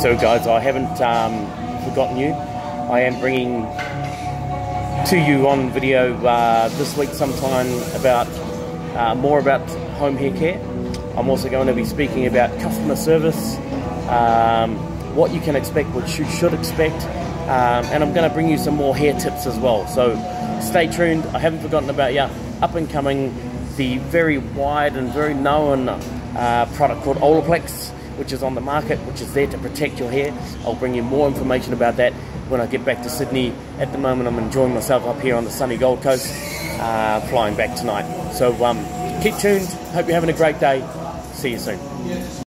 So, guys, I haven't um, forgotten you. I am bringing to you on video uh, this week sometime about uh, more about home hair care. I'm also going to be speaking about customer service, um, what you can expect, what you should expect, um, and I'm going to bring you some more hair tips as well. So stay tuned. I haven't forgotten about you. Up and coming, the very wide and very known uh, product called Olaplex which is on the market, which is there to protect your hair. I'll bring you more information about that when I get back to Sydney. At the moment, I'm enjoying myself up here on the sunny Gold Coast, uh, flying back tonight. So um, keep tuned. Hope you're having a great day. See you soon.